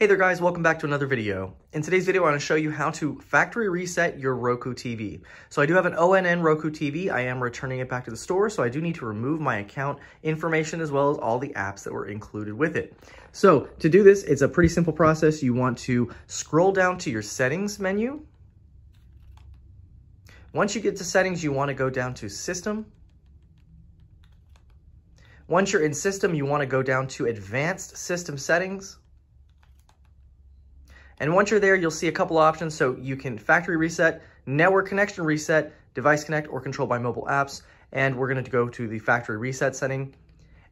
Hey there guys, welcome back to another video. In today's video, I want to show you how to factory reset your Roku TV. So I do have an ONN Roku TV. I am returning it back to the store, so I do need to remove my account information as well as all the apps that were included with it. So to do this, it's a pretty simple process. You want to scroll down to your settings menu. Once you get to settings, you want to go down to system. Once you're in system, you want to go down to advanced system settings. And once you're there, you'll see a couple options. So you can factory reset, network connection reset, device connect, or control by mobile apps. And we're gonna go to the factory reset setting.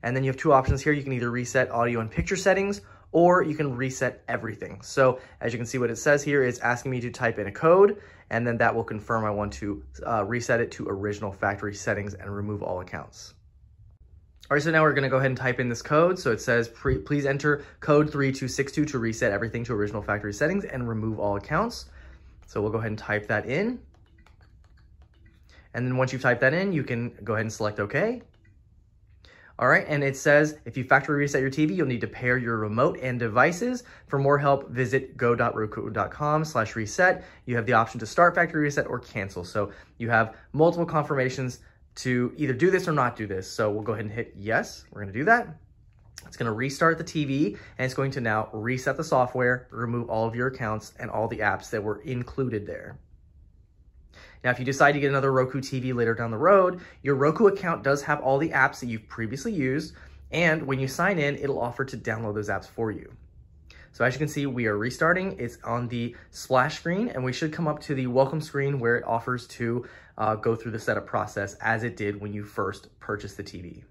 And then you have two options here. You can either reset audio and picture settings, or you can reset everything. So as you can see what it says here, it's asking me to type in a code, and then that will confirm I want to uh, reset it to original factory settings and remove all accounts. All right, so now we're gonna go ahead and type in this code. So it says, please enter code 3262 to reset everything to original factory settings and remove all accounts. So we'll go ahead and type that in. And then once you've typed that in, you can go ahead and select okay. All right, and it says if you factory reset your TV, you'll need to pair your remote and devices. For more help, visit go.roku.com slash reset. You have the option to start factory reset or cancel. So you have multiple confirmations to either do this or not do this. So we'll go ahead and hit yes. We're gonna do that. It's gonna restart the TV and it's going to now reset the software, remove all of your accounts and all the apps that were included there. Now, if you decide to get another Roku TV later down the road, your Roku account does have all the apps that you've previously used. And when you sign in, it'll offer to download those apps for you. So as you can see, we are restarting. It's on the splash screen and we should come up to the welcome screen where it offers to uh, go through the setup process as it did when you first purchased the TV.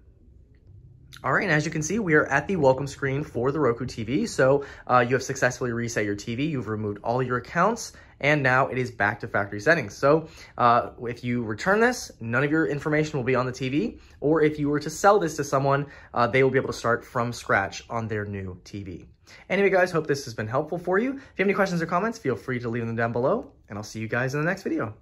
All right, and as you can see, we are at the welcome screen for the Roku TV. So uh, you have successfully reset your TV, you've removed all your accounts, and now it is back to factory settings. So uh, if you return this, none of your information will be on the TV, or if you were to sell this to someone, uh, they will be able to start from scratch on their new TV. Anyway, guys, hope this has been helpful for you. If you have any questions or comments, feel free to leave them down below, and I'll see you guys in the next video.